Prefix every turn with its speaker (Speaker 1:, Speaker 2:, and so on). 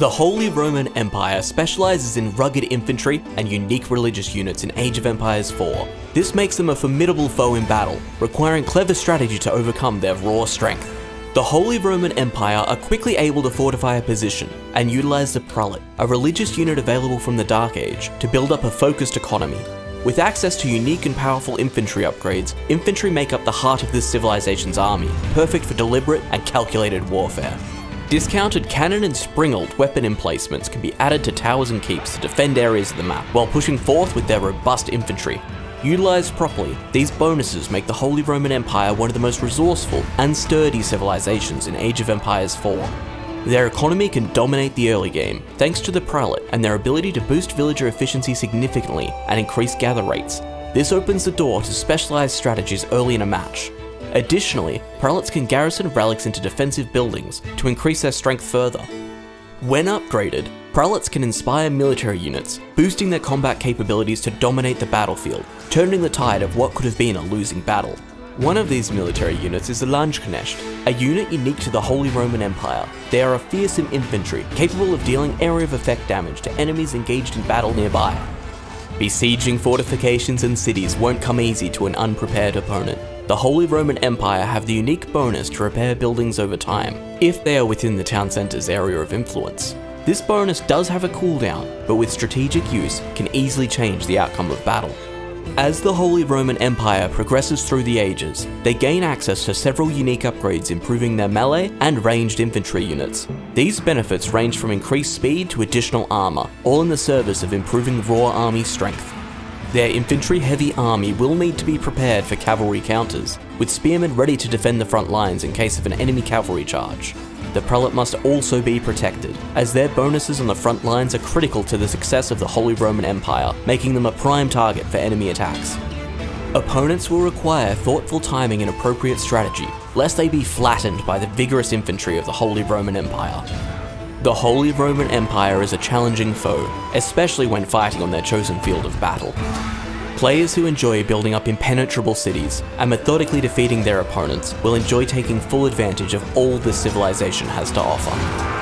Speaker 1: The Holy Roman Empire specializes in rugged infantry and unique religious units in Age of Empires 4. This makes them a formidable foe in battle, requiring clever strategy to overcome their raw strength. The Holy Roman Empire are quickly able to fortify a position and utilize the Prelate, a religious unit available from the Dark Age, to build up a focused economy. With access to unique and powerful infantry upgrades, infantry make up the heart of this civilization's army, perfect for deliberate and calculated warfare. Discounted cannon and springald weapon emplacements can be added to towers and keeps to defend areas of the map, while pushing forth with their robust infantry. Utilised properly, these bonuses make the Holy Roman Empire one of the most resourceful and sturdy civilizations in Age of Empires 4. Their economy can dominate the early game, thanks to the Prelate and their ability to boost villager efficiency significantly and increase gather rates. This opens the door to specialised strategies early in a match, Additionally, prelates can garrison relics into defensive buildings to increase their strength further. When upgraded, prelates can inspire military units, boosting their combat capabilities to dominate the battlefield, turning the tide of what could have been a losing battle. One of these military units is the Landsknecht, a unit unique to the Holy Roman Empire. They are a fearsome infantry, capable of dealing area of effect damage to enemies engaged in battle nearby. Besieging fortifications and cities won't come easy to an unprepared opponent, the Holy Roman Empire have the unique bonus to repair buildings over time, if they are within the town centre's area of influence. This bonus does have a cooldown, but with strategic use can easily change the outcome of battle. As the Holy Roman Empire progresses through the ages, they gain access to several unique upgrades improving their melee and ranged infantry units. These benefits range from increased speed to additional armor, all in the service of improving raw army strength. Their infantry-heavy army will need to be prepared for cavalry counters, with spearmen ready to defend the front lines in case of an enemy cavalry charge. The prelate must also be protected, as their bonuses on the front lines are critical to the success of the Holy Roman Empire, making them a prime target for enemy attacks. Opponents will require thoughtful timing and appropriate strategy, lest they be flattened by the vigorous infantry of the Holy Roman Empire. The Holy Roman Empire is a challenging foe, especially when fighting on their chosen field of battle. Players who enjoy building up impenetrable cities and methodically defeating their opponents will enjoy taking full advantage of all this civilization has to offer.